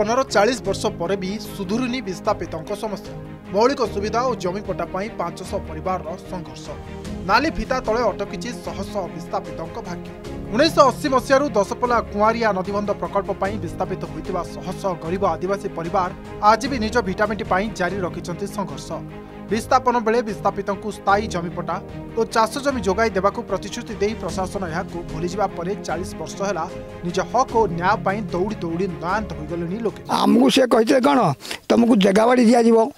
ସ୍ଥାପନର ଚାଳିଶ ବର୍ଷ ପରେ ବି ସୁଧୁରୁନି ବିସ୍ଥାପିତଙ୍କ ସମସ୍ୟା ମୌଳିକ ସୁବିଧା ଓ ଜମି ପଟା ପାଇଁ ପାଞ୍ଚଶହ ପରିବାରର ସଂଘର୍ଷ ନାଲି ଫିତା ତଳେ ଅଟକିଛି ଶହ ଶହ ବିସ୍ଥାପିତଙ୍କ ଭାଗ୍ୟ ଉଣେଇଶହ ଅଶୀ ମସିହାରୁ ଦଶପଲା କୁଆଁରିଆ ନଦୀବନ୍ଧ ପ୍ରକଳ୍ପ ପାଇଁ ବିସ୍ଥାପିତ ହୋଇଥିବା ଶହ ଶହ ଗରିବ ଆଦିବାସୀ ପରିବାର ଆଜି ବି ନିଜ ଭିଟାମିଟି ପାଇଁ ଜାରି ରଖିଛନ୍ତି ସଂଘର୍ଷ विस्थापन बेले विस्थापित स्थायी जमिपटा और चाष जमी जगै देवा प्रतिश्रुति प्रशासन यह भूली जावा चालीस वर्ष है निज हक और न्याय दौड़ी दौड़ी नयांत हो गले आमको सी कहते कौन तुमको जगावाड़ी दिजाव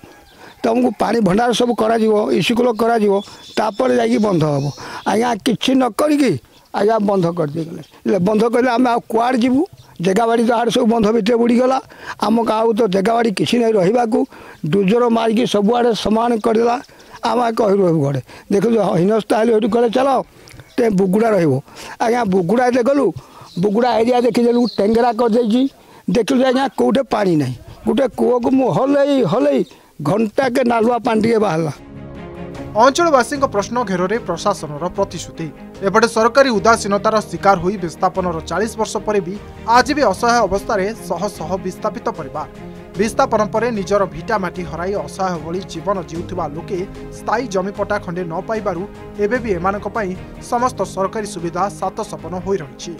तुमको पा भंडार सब कर इस्कुल करपर जा बंध हे आज्ञा कि नक आज्ञा बंध कर दी गले बंध कर आम आ जीवू ଜେଗାବାଡ଼ି ତାହାର ସବୁ ବନ୍ଧ ଭିତରେ ବୁଡ଼ିଗଲା ଆମ ଗାଁକୁ ତ ଜେଗାବାଡ଼ି କିଛି ନାହିଁ ରହିବାକୁ ଡୁଜର ମାରିକି ସବୁଆଡ଼େ ସମାନ କରିଦେଲା ଆମ କହି ରହିବୁ ଘରେ ଦେଖନ୍ତୁ ହିନସ୍ତା ହେଲେ ହେଠୁ କହିଲେ ଚାଲ ତେ ବୁଗୁଡ଼ା ରହିବ ଆଜ୍ଞା ବୁଗୁଡ଼ା ଦେଖିଲୁ ବୁଗୁଡ଼ା ଏରିଆ ଦେଖିଦେଲୁ ଟେଙ୍ଗରା କରିଦେଇଛି ଦେଖିଲୁ ଯେ ଆଜ୍ଞା କେଉଁଠି ପାଣି ନାହିଁ ଗୋଟେ କୂଅକୁ ମୁଁ ହଲେଇ ହଲେଇ ଘଣ୍ଟାକେ ନାଲୁଆ ପାଣି ଟିକେ ବାହାରିଲା ଅଞ୍ଚଳବାସୀଙ୍କ ପ୍ରଶ୍ନ ଘେରରେ ପ୍ରଶାସନର ପ୍ରତିଶ୍ରୁତି ଏପଟେ ସରକାରୀ ଉଦାସୀନତାର ଶିକାର ହୋଇ ବିସ୍ଥାପନର ଚାଳିଶ ବର୍ଷ ପରେ ବି ଆଜି ବି ଅସହାୟ ଅବସ୍ଥାରେ ଶହ ଶହ ବିସ୍ଥାପିତ ପରିବାର ବିସ୍ଥାପନ ପରେ ନିଜର ଭିଟାମାଟି ହରାଇ ଅସହାୟ ଭଳି ଜୀବନ ଜିଉଥିବା ଲୋକେ ସ୍ଥାୟୀ ଜମିପଟା ଖଣ୍ଡେ ନ ପାଇବାରୁ ଏବେ ବି ଏମାନଙ୍କ ପାଇଁ ସମସ୍ତ ସରକାରୀ ସୁବିଧା ସାତ ହୋଇ ରହିଛି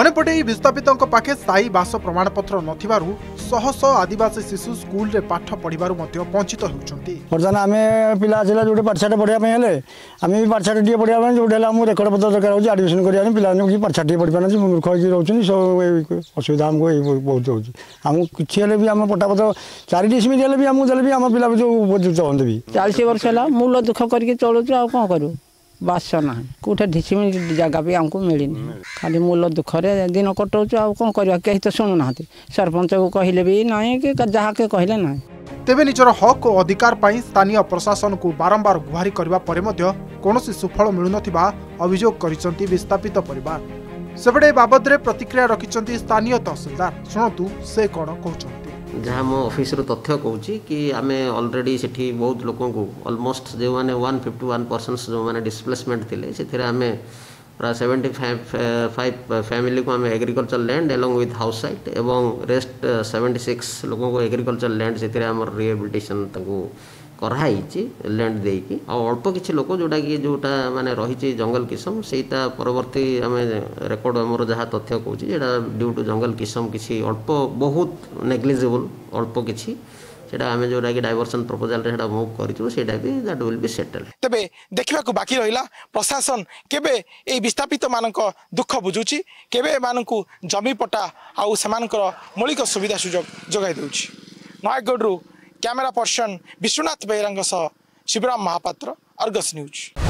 ଅନ୍ୟପଟେ ଏହି ବିସ୍ଥାପିତଙ୍କ ପାଖେ ସ୍ଥାୟୀ ବାସ ପ୍ରମାଣପତ୍ର ନଥିବାରୁ ଶହ ଶହ ଆଦିବାସୀ ଶିଶୁ ସ୍କୁଲରେ ପାଠ ପଢ଼ିବାରୁ ମଧ୍ୟ ବଞ୍ଚିତ ହେଉଛନ୍ତି ବର୍ତ୍ତମାନ ଆମେ ପିଲା ଆସିଲା ଯେଉଁଠି ପାଠଶାଠ ପଢ଼ିବା ପାଇଁ ହେଲେ ଆମେ ବି ପାଠଶାଠ ଟିକେ ପଢ଼ିବା ପାଇଁ ଯେଉଁଠି ହେଲେ ଆମକୁ ରେକର୍ଡ଼ ପତ୍ର ଦରକାର ହେଉଛି ଆଡ଼ମିସନ୍ କରିବା ପାଇଁ ପିଲାମାନେ କି ପାଠଶାଠ ଟିକେ ପଢ଼ିପାରୁନାହାନ୍ତି ମୂର୍ଖ ହେଇକି ରହୁଛନ୍ତି ସବୁ ଅସୁବିଧା ଆମକୁ ଏଇ ବହୁତ ହେଉଛି ଆମକୁ କିଛି ହେଲେ ବି ଆମ ପଟାପତ୍ର ଚାରି ଡିସମିଲ ହେଲେ ବି ଆମକୁ ଦେଲେ ବି ଆମ ପିଲା ଯେଉଁ ଉପଯୁକ୍ତ ହୁଅନ୍ତି ବି ଚାଳିଶ ବର୍ଷ ହେଲା ମୂଲ ଦୁଃଖ କରିକି ଚଳୁଛୁ ଆଉ କ'ଣ କରିବୁ ବାସ ନାହିଁ କେଉଁଠି ଢିସିମିଳି ଜାଗା ବି ଆମକୁ ମିଳିନି ଖାଲି ମୂଲ ଦୁଃଖରେ ଦିନ କଟାଉଛୁ ଆଉ କ'ଣ କରିବା କେହି ତ ଶୁଣୁନାହାନ୍ତି ସରପଞ୍ଚକୁ କହିଲେ ବି ନାହିଁ କି ଯାହା କହିଲେ ନାହିଁ ତେବେ ନିଜର ହକ୍ ଓ ଅଧିକାର ପାଇଁ ସ୍ଥାନୀୟ ପ୍ରଶାସନକୁ ବାରମ୍ବାର ଗୁହାରି କରିବା ପରେ ମଧ୍ୟ କୌଣସି ସୁଫଳ ମିଳୁନଥିବା ଅଭିଯୋଗ କରିଛନ୍ତି ବିସ୍ଥାପିତ ପରିବାର ସେପଟେ ଏ ବାବଦରେ ପ୍ରତିକ୍ରିୟା ରଖିଛନ୍ତି ସ୍ଥାନୀୟ ତହସିଲଦାର ଶୁଣନ୍ତୁ ସେ କ'ଣ କହୁଛନ୍ତି जहाँ मो अफिस तथ्य कौच कि आम अलरेडी से बहुत लोक अलमोस्ट जो मैंने वन फिफ्टी वन परसेंट जो मैंने डिसप्लेसमेंट थे आम प्राय सेवेन्टी फाइव फैमिली को आम agriculture land along with house site और रेस्ट सेवेन्टी सिक्स लोक एग्रिकलचर लैंड से आम रिहेबिलिटेसन କରାହେଇଛି ଲେଣ୍ଡ ଦେଇକି ଆଉ ଅଳ୍ପ କିଛି ଲୋକ ଯେଉଁଟାକି ଯେଉଁଟା ମାନେ ରହିଛି ଜଙ୍ଗଲ କିସମ ସେଇଟା ପରବର୍ତ୍ତୀ ଆମେ ରେକର୍ଡ଼ ଆମର ଯାହା ତଥ୍ୟ କହୁଛି ସେଇଟା ଡ୍ୟୁ ଟୁ ଜଙ୍ଗଲ କିସମ କିଛି ଅଳ୍ପ ବହୁତ ନେଗ୍ଲିଜିବୁଲ୍ ଅଳ୍ପ କିଛି সেটা আমি যেটা কি ডাইভরসন প্রপোজালে সেটা মুভ করিছু সেটা B that will be settle তবে দেখিবাকু বাকি রহিলা প্রশাসন কেবে এই বিস্থাপিত মানক দুঃখ বুঝুছি কেবে এমানকু জমি পটা আউ সেমানকৰ মৌলিক সুবিধা সুযোগ যোগাই দেউছি নয়াগড়ରୁ क्यामेरा पर्सन विश्वनाथ बेहरा सह शिवराम महापात्र अर्गस न्यूज